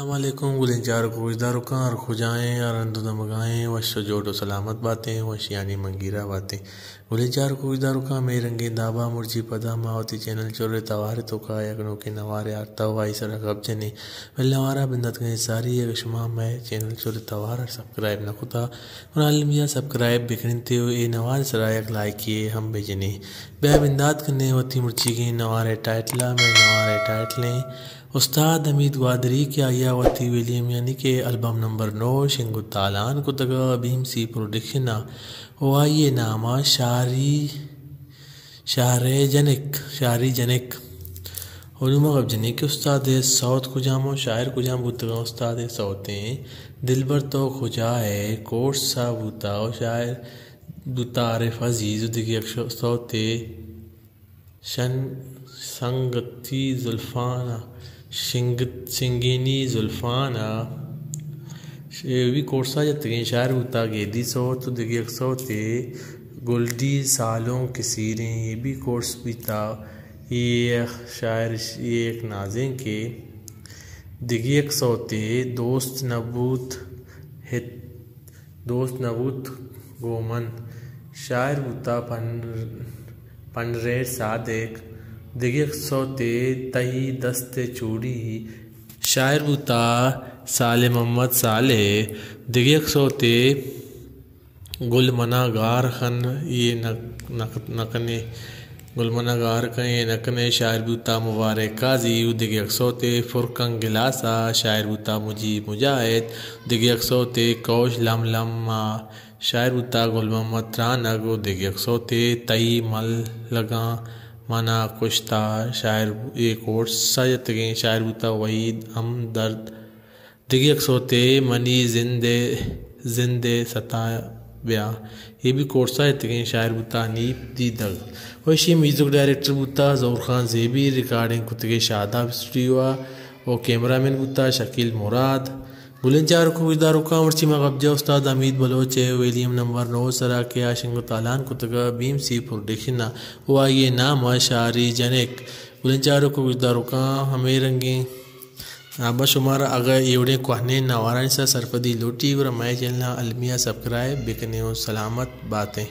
अल्लाम गुलजार को इदारुका और खुजाएँ और अंदुदमगाएँ वश जोड़ो सलामत बातें वश यानी मंगीरा बातें गुलजार को इदारुका मे रंगे दाबा मुर्जी पदा मावती चैनल चोरे तवारे तो का यगनो के नवारे आरता वाई सर गबजने वल्लवारा बिंदत गए सारी एक शुमा मैं चैनल चोरे तवार सब्सक्राइब न खुदा और आलमिया सब्सक्राइब बिखरते हो ए नवार सरायक लाइक किए हम भेजने बे बिंदात करने वती मुर्ची के नवारे टाइटला में नवारे टाइटलें उस्ताद हमीद ग्वादरी के आया वती विलियम, यानी कि एल्बम नंबर नौ, शिंगु तालान को तगा भीम सी प्रोडक्शन वाइए नामा शारी शार जनिक शारी जनिक उलूमा अब जनी के उस्ताद सौत खुजामो शायर खुजाम बुतगा उस्ताद सौते। दिलबर तो खुजा है कोर्स सा बुता, और शायर बुता आरिफ अज़ीज़ दिगी सौते। शन संगती जुल्फाना शिंगिनी जुल्फाना। भी कोर्सा जतगे शायर होता गेदी सौ तो दिगे सौ थे गुल्डी सालों के सीरें ये भी कोर्स भी था। ये शायर, ये एक नाजें के। दिगी एक सौ थे दोस्त नबूत हित, दोस्त नबूत गोमन। शायर होता पन पनरेर सादेक। दिगिक सोते तही दस्ते चूड़ी। शायर बुता साले मोहम्मद साले दिगिक सोते गुलमना गार खन ये नक नक, नकने गुलमना गार का ये नकने, शायर बुता मुबारक काजी दिगिक सोते फुरकन गिलासा, शायर बुता मुजी मुजाहिद। दिगिक सोते कौश लम लम्मा शायर बुता गुल मोहम्मद त्रानग दिगिक सोते तई मल लगा माना कुश्ता शायर सजत गए, शायर बुता वहीद, हम दर्द। दिगियक सोते मनी जिंदे जिंदे सता ब्या। ये भी कोर्सा है तगें शायर बुता नीप दी दग वैसे म्यूज़िक डायरेक्टर बुता जौर खान जेबी रिकॉर्डिंग कुतगे शादाब स्टूडियो और कैमरामैन बुता, शकील मुराद। बुलंचार को इदारों का मर्ची मगबजा उस्ताद अमीद बलोच, विलियम नंबर नौ, सरा के आशंग तालान कुतगा भीम सी प्रोडक्शन हुआ ये नाम शारी जनेक। बुलंचार को इदारों का हमें रंगे। अब शुमार अगर एवढे कोहने नवारानी सा सरपदी लोटी और मैं चलना अलमिया सब्सक्राइब, बिकने सलामत बातें।